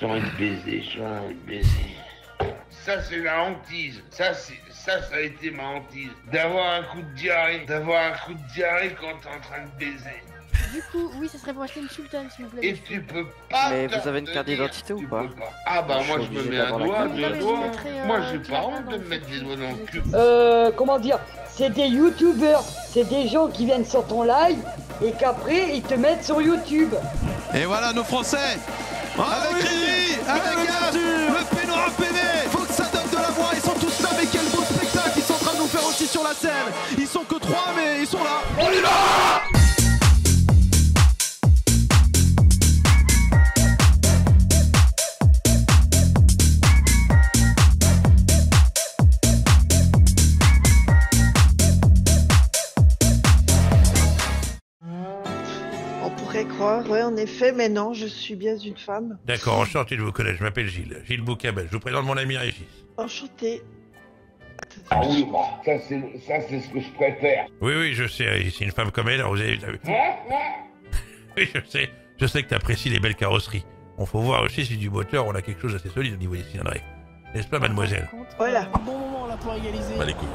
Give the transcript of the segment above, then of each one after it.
J'ai envie de baiser, j'ai envie de baiser. Ça, c'est la hantise. Ça, c'est, ça, ça a été ma hantise. D'avoir un coup de diarrhée. D'avoir un coup de diarrhée quand t'es en train de baiser. Du coup, oui, ça serait pour acheter une Sultan, s'il vous plaît. Et tu peux pas. Mais vous avez une carte d'identité ou pas Ah bah Je moi je me mets un doigt, deux doigts. euh, Moi j'ai pas honte de me mettre des doigts dans le cul. Euh, comment dire C'est des youtubeurs, c'est des gens qui viennent sur ton live et qu'après ils te mettent sur YouTube. Et voilà nos Français Avec Le Pénora PV Faut que ça donne de la voix, ils sont tous là, mais quel beau spectacle. Ils sont en train de nous faire aussi sur la scène. Ils sont que trois, mais ils sont là. On y va croire, ouais, en effet, mais non, je suis bien une femme. D'accord, enchanté de vous connaître, je m'appelle Gilles, Gilles Boucabel. Je vous présente mon ami Régis. Enchantée. Ah oui, ça c'est ça c'est ce que je préfère. Oui, oui, je sais, Régis, c'est une femme comme elle, alors vous avez... Oui, je sais, je sais que t'apprécies les belles carrosseries. On faut voir aussi si du moteur, on a quelque chose d'assez solide au niveau des cylindrées. N'est-ce pas, mademoiselle? Voilà. Bon moment là pour égaliser. Bah les couilles.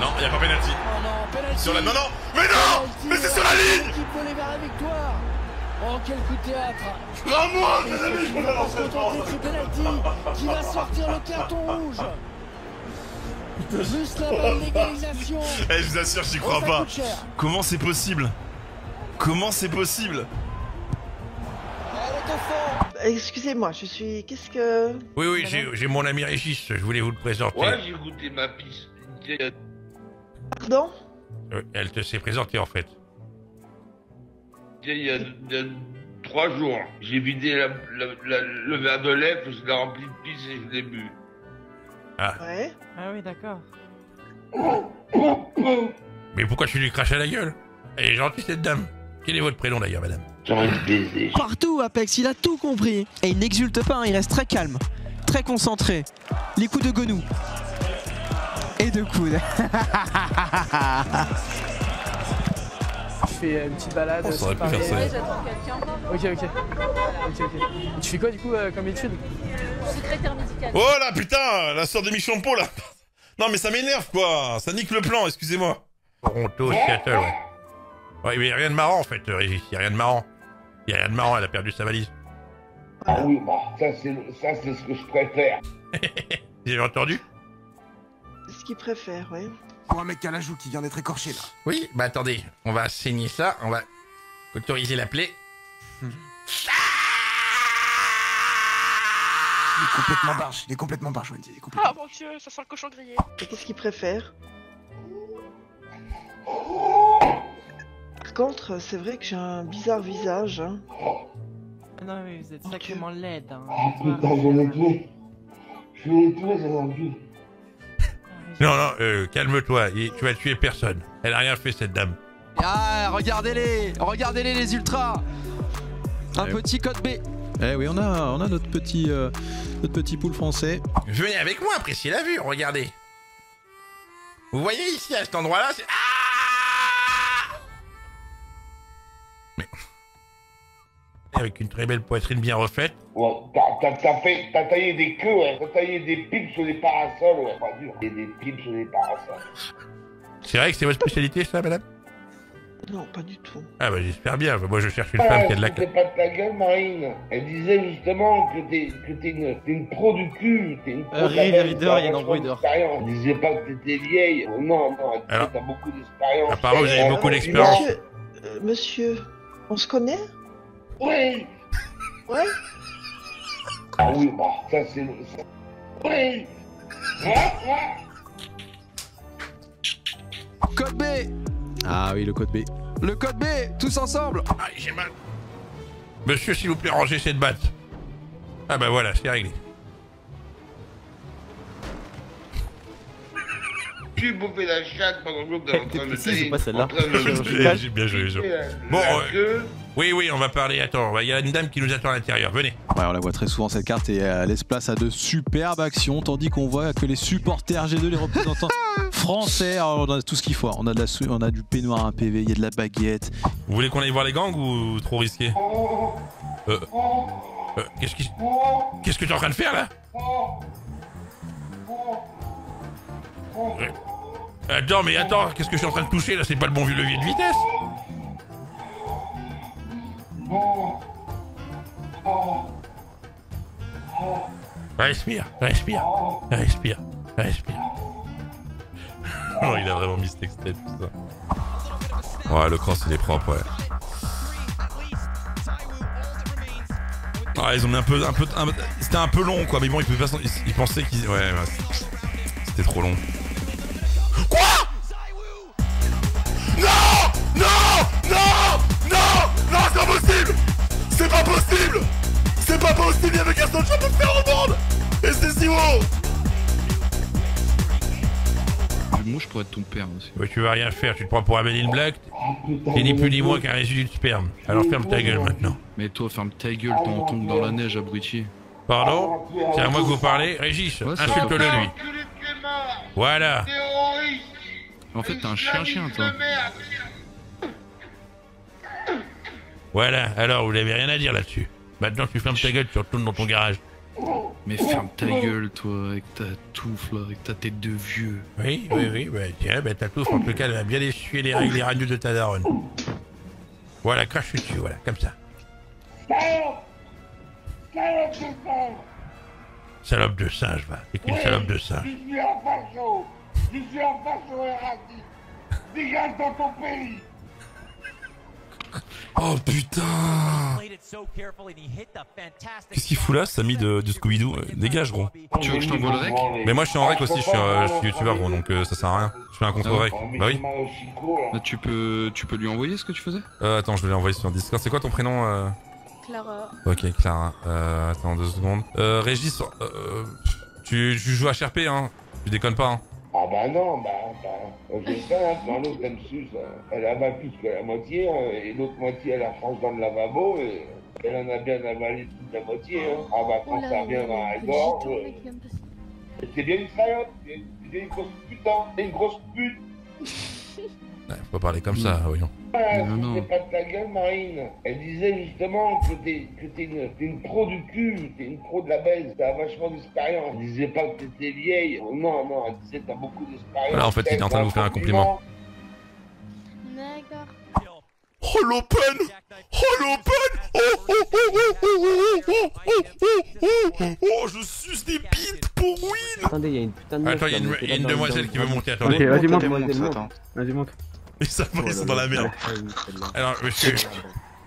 Non, y a pas penalty. Oh non, penalty. Sur la... Non, non Mais non Penalty. Mais c'est sur la ligne L'équipe vers la victoire. Oh quel coup de théâtre. Et mes amis, je qui me va lance se contenter de ce penalty qui va sortir le carton rouge. Plus la balle d'égalisation. Eh, je vous assure, j'y Oh, crois pas. Comment c'est possible? Comment c'est possible? Excusez-moi, je suis. Qu'est-ce que. Oui, oui, j'ai mon ami Régis, je voulais vous le présenter. Ouais, j'ai goûté ma pisse. Pardon? Euh, elle te s'est présentée en fait. Il y a, il y a trois jours, j'ai vidé la- la- la- le verre de lait, je l'ai rempli de pisse et je l'ai bu. Ouais. Ah oui, d'accord. Mais pourquoi tu lui craches à la gueule? Elle est gentille cette dame. Quel est votre prénom d'ailleurs, madame? Partout, Apex, il a tout compris. Et il n'exulte pas, hein, il reste très calme, très concentré. Les coups de Gonou. Et de coude. Je fais une petite balade. Oh, ça aurait pu faire ça. Ok, ok. Ok, ok. Tu fais quoi du coup euh, comme étude Secrétaire médical. Oh là, putain La sœur de Michampo, là Non, mais ça m'énerve, quoi Ça nique le plan, excusez-moi. Toronto, Seattle, ouais. Ouais, mais y a rien de marrant en fait, euh, Régis. Y a rien de marrant. Y a rien de marrant, elle a perdu sa valise. Ah oui, bah, ça c'est ça c'est ce que je préfère. Vous avez entendu qu'il préfère, ouais. Pour un mec à la joue qui vient d'être écorché là Oui, bah attendez, on va saigner ça, on va autoriser la plaie. Il est complètement barge, il est complètement barge, Wendy, il est complètement... Ah mon dieu, ça sent le cochon grillé. Et qu'est-ce qu'il préfère? Par contre, c'est vrai que j'ai un bizarre visage. Hein. Ah non, mais vous êtes sacrément laide. Hein. Putain, je l'ai tué. Je l'ai tué, j'ai envie. Non, non, euh, calme-toi, tu vas tuer personne. Elle a rien fait cette dame. Ah, regardez-les Regardez-les, les ultras Un Ouais. petit code B. Eh oui, on a, on a notre petit, euh, notre petit poule français. Venez avec moi, appréciez la vue, regardez. Vous voyez ici, à cet endroit-là, c'est... Ah Avec une très belle poitrine bien refaite. Ouais, t'as, taillé des queues, ouais. T'as taillé des pipes sur les parasols, ouais. Pas dur. Et des pipes sur les parasols. C'est vrai que c'est votre spécialité, ça, madame? Non, pas du tout. Ah bah j'espère bien, moi je cherche une femme qui a de la... C'était pas de ta gueule, Marine. Elle disait justement que t'es, que t'es une, t'es une pro du cul. T'es une pro Euh, Ah, il y a d'expérience. Elle disait pas que t'étais vieille. Oh, Non, non, elle disait Alors que t'as beaucoup d'expérience. Apparemment, vous avez beaucoup d'expérience. Monsieur, euh, monsieur, on se connaît? Oui. Ouais Ah oui, bah, ça c'est... ça- Oui. Ouais, ouais. Code B Ah oui, le code B. Le code B Tous ensemble Ah, j'ai mal. Monsieur, s'il vous plaît, rangez cette batte. Ah bah voilà, c'est réglé. Tu bouffais la chatte pendant que est en train de c'est pas celle-là. J'ai j'ai bien joué, joué. Bon, euh. Oui, oui, on va parler. Attends, il y a une dame qui nous attend à l'intérieur. Venez. Ouais, on la voit très souvent cette carte et elle laisse place à de superbes actions, tandis qu'on voit que les supporters G2, les représentants français, on a tout ce qu'il faut. On a, de la, on a du peignoir, un PV, il y a de la baguette. Vous voulez qu'on aille voir les gangs ou trop risqué? Euh... Euh, Qu'est-ce qui... Qu'est-ce que tu es en train de faire là? Ouais. Attends, mais attends, qu'est-ce que je suis en train de toucher là? C'est pas le bon vieux levier de vitesse Respire, respire, respire, respire. Oh, il a vraiment mis cet extrait, putain. Ouais, le cross, il est propre, ouais. Ah, ils ont mis un peu, un peu, c'était un peu long, quoi. Mais bon, ils, pas ils, pensaient qu'ils, ouais, c'était trop long. Pourrais être ton père aussi. Ouais, tu vas rien faire, tu te prends pour Amélie Black T'es ni plus ni moins qu'un résidu de sperme. Alors ferme ta gueule maintenant. Mais toi, ferme ta gueule, t'en tombes dans la neige, abruti. Pardon C'est à moi que vous parlez Régis, Ouais, insulte-le lui. Voilà. En fait, t'es un chien-chien, toi. Voilà, alors vous n'avez rien à dire là-dessus. Maintenant tu fermes ta gueule, tu retournes dans ton garage. Mais ferme ta gueule, toi, avec ta touffe, là, avec ta tête de vieux. Oui, oui, oui, bah tiens, bah ta touffe en tout cas elle a bien essuyé les règles les ragneux de ta daronne. Voilà, crache dessus, voilà, comme ça. Salope de singe, va. C'est qu'une salope de singe. Je suis un facho Je suis un facho et raciste Dégage dans ton pays Oh putain Qu'est-ce qu'il fout là, Samy de, de Scooby-Doo? Euh, Dégage, gros. Tu veux que je t'envoie le rec? Mais moi je suis en rec aussi, je suis, euh, je suis youtubeur, gros, donc euh, ça sert à rien. Je fais un contre rec. Bah oui. Bah, tu peux, tu peux lui envoyer ce que tu faisais? Euh, attends, je vais l'envoyer sur Discord. C'est quoi ton prénom euh... Clara. Ok, Clara. Euh, attends deux secondes. Euh, Régis, euh, tu, tu joues à HRP, hein Tu déconnes pas, hein Ah bah non, bah, bah, je sais, hein, quand l'autre elle me suce, hein, elle avale plus que la moitié, hein, et l'autre moitié elle la franche dans le lavabo, et elle en a bien avalé toute la moitié, hein. Ah bah quand ça vient dans la gorge, c'est bien une salope, c'est c'est bien une grosse putain, c'est une grosse pute Ouais, faut pas parler comme ça, voyons. Ah, c'est pas de ta gueule, Marine. Elle disait justement que t'es que t'es une, t'es une pro du cul, t'es une pro de la baise, t'as vachement d'expérience. Elle disait pas que t'étais vieille. Non, non, elle disait que t'as beaucoup d'expérience. Voilà, en fait, il est en train de vous faire un compliment. D'accord. Oh l'open Oh l'open oh, oh, oh, oh, oh, oh, oh, oh, oh, oh, oh, je suce des bites pour win Attendez, il y a une putain de Attends, il y a une, une demoiselle qui veut monter, attendez. Ok, vas-y, monte, monte, monte. Vas-y, monte. Ils savent pas, ils sont dans la merde. Alors, monsieur.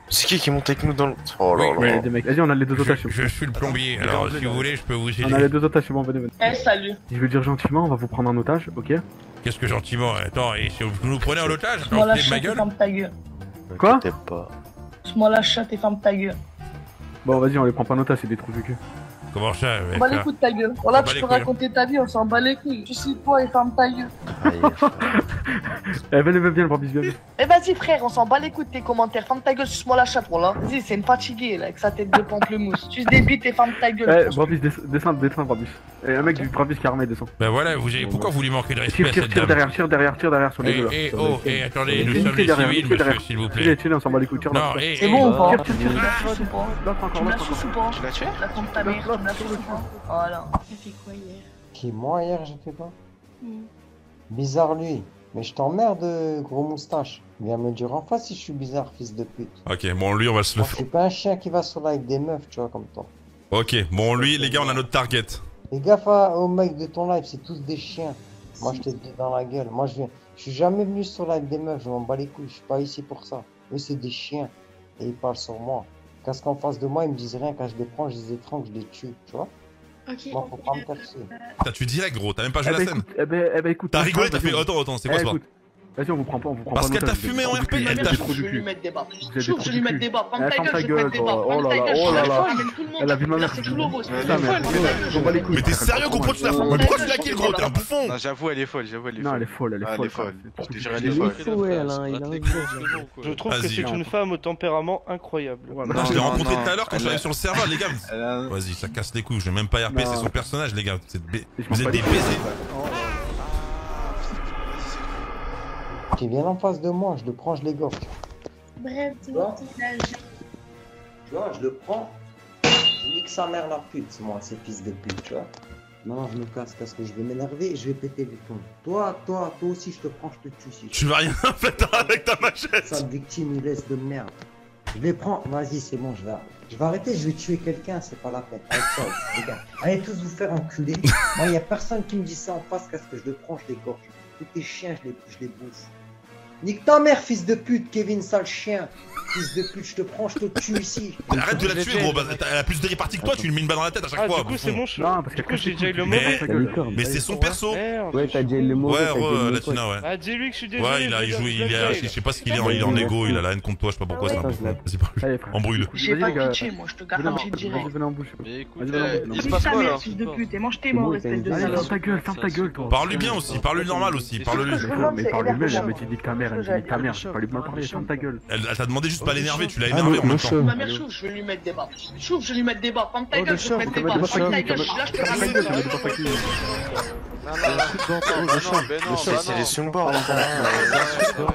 C'est qui qui monte avec nous dans le... Oh là là. des mecs. Vas-y, on a les deux otages. Je suis le plombier, alors si vous voulez, je peux vous On a les aider. deux otages, c'est bon, venez, venez. Eh, salut. Je vais dire gentiment, on va vous prendre en otage, ok Qu'est-ce que gentiment Attends, et si vous nous prenez en otage la de ma gueule ferme ta gueule. Quoi pas. Je m'en la chatte et ferme ta gueule. Bon, vas-y, on les prend pas en otage, c'est des trous de cul. Comment ça On bat les couilles de ta gueule. Voilà, tu les peux couilles. raconter ta vie, on s'en bat les couilles. Tu sais toi et ferme ta gueule. Eh, venez, venez, viens, le viens. Eh vas-y frère, on s'en bat les couilles de tes commentaires. Ferme ta gueule, suce-moi la chatte, voilà. Vas-y, c'est une fatiguée là, avec sa tête de pamplemousse. Tu des bites et ferme ta gueule. Eh, descends, descends, barbis. Eh, un mec du barbis qui est armé, descend. Ben voilà, vous avez... pourquoi vous lui manquez de respect Tire, derrière, tire derrière, tire derrière sur les Eh, deux là. eh, oh, les- eh, attendez, Tire nous derrière, sommes civils, tire derrière. monsieur, s'il vous plaît. On s'en bat les couilles, tire eh, C'est bon ou pas Tire, tire, Tu Tu l'as tué Me la suces ou pas Voilà. T'as fait quoi hier Qui, moi, hier, j'ai fait quoi Hmm. Bizarre, lui. Mais je t'emmerde, gros moustache. Viens me dire en face si je suis bizarre, fils de pute. Ok, bon, lui, on va se le Moi, je faire. suis pas un chien qui va sur là avec des meufs, tu vois, comme toi. Ok, bon, lui, les gars, on a notre target. Fais gaffe à- aux mecs de ton live, c'est tous des chiens. Moi, je te dis dans la gueule. Moi, je viens. Je suis jamais venu sur live des meufs, je m'en bats les couilles. Je suis pas ici pour ça. Eux, c'est des chiens. Et ils parlent sur moi. Quand qu'en face de moi, ils me disent rien. Quand je les prends, je les étrangle, je les tue, tu vois. Ok. Moi, faut pas me percer. T'as tu direct, gros, t'as même pas Eh joué ben, la scène. écoute, eh ben, eh ben, écoute. T'as rigolé, je t'as fait. Attends, attends, c'est quoi Eh, ce. Vas-y, on vous prend pas, on vous prend Parce pas en qu'elle t'a fumé en RP, elle t'a fumé. Je vais lui mettre des barres. Vous êtes Je vais lui mettre des barres. Ferme ta ferme gueule, je vais te mettre des barres. Oh là là, oh là là. ramène tout le monde. Elle a vu ma mère. C'est tout l'euro. Mais- Mais t'es sérieux, comprends, tu la Mais pourquoi tu la kill, gros T'es un bouffon j'avoue, elle est folle, j'avoue, elle est folle. Non, elle est folle, elle est folle. Elle est folle. Je trouve que c'est une femme au tempérament incroyable. Putain, je l'ai Non, rencontré non, tout à l'heure quand a- sur le serveur, les gars. Vas-y, ça casse les couilles, je vais même pas RP, c'est son personnage, les gars. Vous êtes des baisers. Tu viens en face de moi, je le prends, je l'égorge. Bref, Tu vois. Tu vois, je le prends, nique sa mère la pute, moi, ces fils de pute, tu vois. Non, je me casse parce que je vais m'énerver et je vais péter les plombs. Toi, toi, toi aussi, je te prends, je te tue si Tu vas rien faire avec ta machette. Sale victime, il laisse de merde. Je les prends, vas-y, c'est bon, je vais, je vais arrêter, je vais tuer quelqu'un, c'est pas la peine. Allez, les gars. Allez tous vous faire enculer. Moi, y a personne qui me dit ça en face, qu'est-ce que je le prends, je les gorge. Tous tes chiens, je les, je les bouffe. Nique ta mère, fils de pute, Kevin, sale chien. Fils de pute, je te prends, je te tue ici. Arrête de la tuer, gros. bah, t'as- Elle a plus de répartie que toi, tu lui mets une balle dans la tête à chaque Ah, fois. du coup, c'est je- Non, parce coup, j'ai déjà eu le Mais, mauvais. mais c'est son perso. Merde. Ouais, t'as déjà le mot. Ouais, re, Latina, ouais. Ah, dis-lui que je suis désolé. Ouais, il a, il est, je sais pas ce qu'il est, Ah, en- il est en ouais. égo, il a la haine contre toi, je sais pas pourquoi, c'est un bouffon. Vas-y, parle. Embrouille-le. J'ai pas pitié, moi, je te direct. En bouche. Mais écoute, Vas-y, euh, vas-y, il se Nique passe ta quoi mère, là fils de pute, et mange tes morts, espèce de Allez, ferme salope. ta gueule, ferme ta gueule, toi. Parle-lui bien aussi, parle-lui normal aussi, parle-lui. Mais parle-lui bien, mais tu dis que ta mère, ta mère, je vais pas lui mal parler, ferme ta gueule. Elle, elle t'a demandé juste pas l'énerver, tu l'as Ah, énervé en même temps. Ma mère chouf, je vais lui mettre des bas. Chouf, je vais lui mettre des bas. Ferme ta Oh, gueule, le je vais mettre des bas. mettre Ferme ta des gueule, bas. là, je te. Non, non, non, non, chat, bah c'est les Sunborn,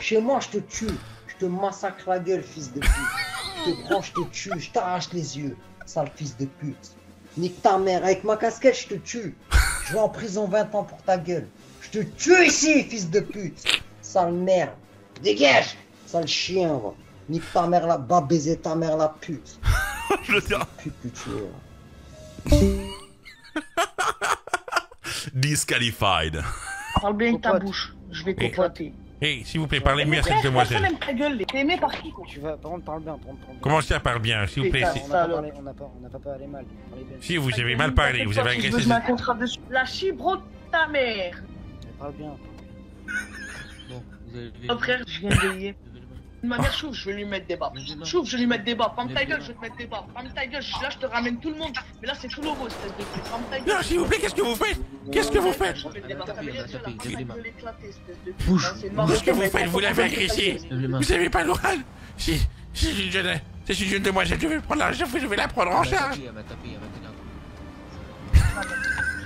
Chez moi, je te tue. Je te massacre la gueule, fils de pute. Je te prends, je te tue, je t'arrache les yeux. Sale fils de pute. Nique ta mère. Avec ma casquette, je te tue. Je vais en prison 20 ans pour ta gueule. Je te tue ici, fils de pute. Sale merde. Dégage. Sale chien, va. Nique ta mère là, bas baiser ta mère la pute. Je dire. Pute, pute, tueur. Disqualified. Parle bien avec ta bouche. Je vais Eh. t'éclater. Hey, s'il vous plaît, parlez mieux, acceptez-moi. Personne n'aime ta gueule. T'es aimé par qui, quoi Tu vas, par contre, parle bien, parle, parle bien. Comment ça parle bien, s'il vous plaît On n'a pas, parlé- on n'a pas, on n'a pas parlé mal. Parlez bien. Si vous avez mal parlé, vous avez Je agressé. veux un contrat dessus. La chibro de ta mère. Parle bien. Oh frère, je viens de veiller. Ma mère chouf, je vais lui mettre des bas. Chouf, je vais lui mettre des bas. Ferme ta gueule, je vais te mettre des bas. Ferme ta gueule, là je te ramène tout le monde. Mais là c'est tout l'euro, espèce de pute. Ferme ta gueule. Non, s'il vous plaît, qu'est-ce que vous faites? Qu'est-ce que vous faites? Bouge. Qu'est-ce que vous faites? Vous l'avez agressé. Vous avez pas le droit. Si, c'est une jeune, si c'est une jeune demoiselle, je vais prendre la, je vais je vais la prendre en charge.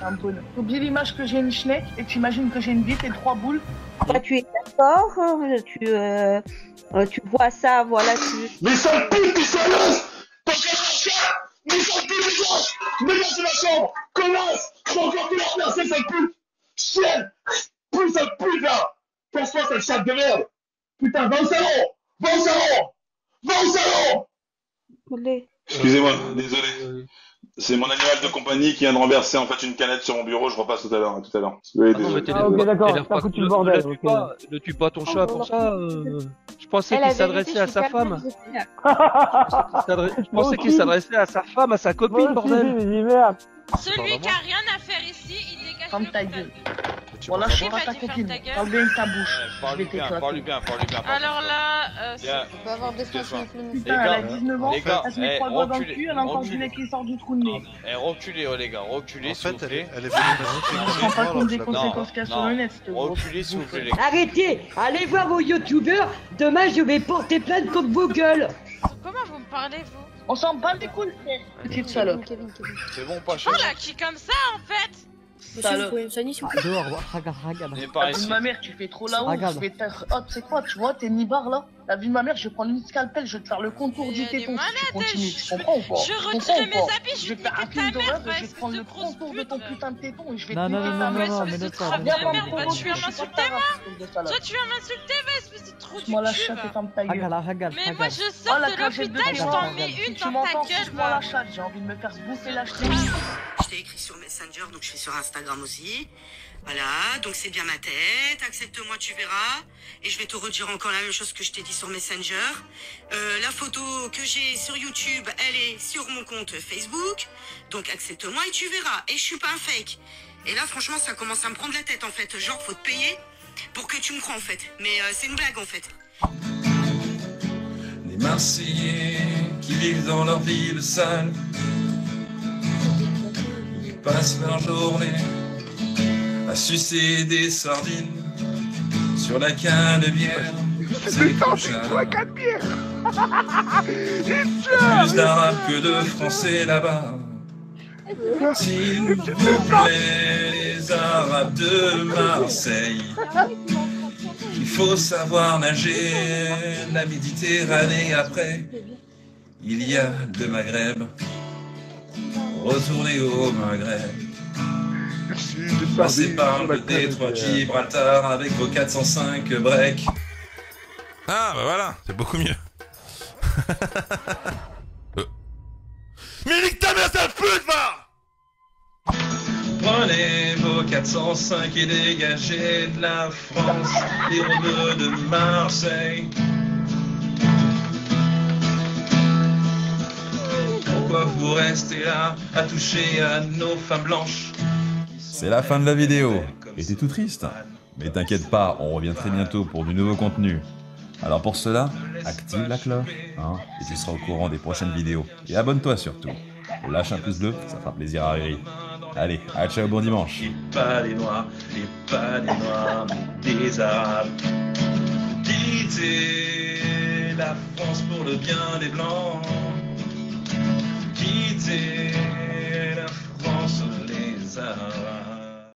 Un bonheur. T'oublies l'image que j'ai une schneck et t'imagines que j'ai une bite et trois boules. Toi, tu es d'accord euh, tu, euh, euh, tu vois ça, voilà, tu... Mais sale pute, mais saleuse Mais sale pute, dégage Dégage de la chambre! Commence! Je encore te la remercier, sale pute Chienne Plus sale pute, là Pense-toi, sale chatte de merde! Putain, va au salon! Va au salon! Va au salon! Excusez-moi, désolé. C'est mon animal de compagnie qui vient de renverser en fait une canette sur mon bureau. Je repasse tout à l'heure. à Tout à l'heure. Oui, désolé. Ah, ok, d'accord, t'as foutu le bordel. ok. Ne tue pas ton chat pour ça. euh, Je pensais qu'il s'adressait à sa femme. Il s'adresse- Je pensais qu'il s'adressait à sa femme, à sa copine, bordel. Celui qui a rien à faire ici, il dégage Ferme le ta putain. gueule. Tu Voilà, je pas pas ta copine. Parle bien avec ta bouche. Je Parle-lui vais bien, t'éclater. parle-lui bien, parle-lui bien. Alors là, euh. On peut avoir des Excuse-moi. Putain, elle a 19 ans, elle se met eh, trois doigts dans le cul, elle a encore du lait qui sort du trou de nez. Eh, reculez, oh, les gars, reculez, s'il vous plaît. Elle est On se rend pas compte des conséquences a sur le net, Reculez, s'il vous plaît, les gars. Arrêtez Allez voir vos youtubeurs Demain, je vais porter plainte contre vos gueules comment vous me parlez, vous? On s'en bat les couilles, frère. Petite salope. C'est bon, pas Je cher. parle à qui comme ça, en fait? Salope. Dehors, regarde, regarde. Mais La vie de ma mère, tu fais trop là-haut, vais te faire. Tu sais quoi, tu vois, t'es nibar là. La vie de ma mère, je vais prendre une scalpel, je vais te faire le contour du téton si tu continues. Tu comprends ou pas? Je Tu retire mes habits, je vais faire un film ta d'horreur je vais te prendre le contour de ton putain de téton et je vais te Non, non, niquer non, non, non, mais me va, tu vas m'insulter, moi. Toi, tu vas m'insulter, va, espèce de trou du Moi la cul, chatte et ferme ta gueule. Regarde, regarde, Mais moi, regarde. je sors Oh la de l'hôpital, je t'en mets Si une tu dans m'entends, ta gueule, suce-moi la va. chatte, j'ai envie de me faire se bouffer la ch'tée. Écrit sur Messenger, donc je suis sur Instagram aussi. Voilà, donc c'est bien ma tête. Accepte-moi, tu verras. Et je vais te redire encore la même chose que je t'ai dit sur Messenger. Euh, la photo que j'ai sur YouTube, elle est sur mon compte Facebook. Donc accepte-moi et tu verras. Et je suis pas un fake. Et là, franchement, ça commence à me prendre la tête en fait. Genre, faut te payer pour que tu me crois en fait. Mais euh, c'est une blague en fait. Les Marseillais qui vivent dans leur ville sale, passent leur journée à sucer des sardines sur la canne de bière. Putain, quatre bières Plus d'arabes que de français là-bas. S'il vous plaît, les arabes de Marseille. Il faut savoir nager la Méditerranée après. Il y a le Maghreb. Retourner au Maghreb. Passez par le détroit de Gibraltar avec vos 405 breaks. Ah, bah voilà, c'est beaucoup mieux. Euh. Mais nique ta mère, sale pute, va Prenez vos 405 et dégagez de la France, les rondes de Marseille. Pourquoi vous restez là à toucher à nos femmes blanches C'est la fin de la vidéo. Et t'es tout triste? Mais t'inquiète pas, on revient très bientôt pour du nouveau contenu. Alors pour cela, active la cloche, hein, et tu seras au courant des prochaines vidéos. Et abonne-toi surtout. Lâche un pouce bleu, ça fera plaisir à Riri. Allez, à ciao, bon dimanche. Pas noirs, pas noirs, des arabes. Quittez la France pour le bien des blancs. dizer a vossa beleza.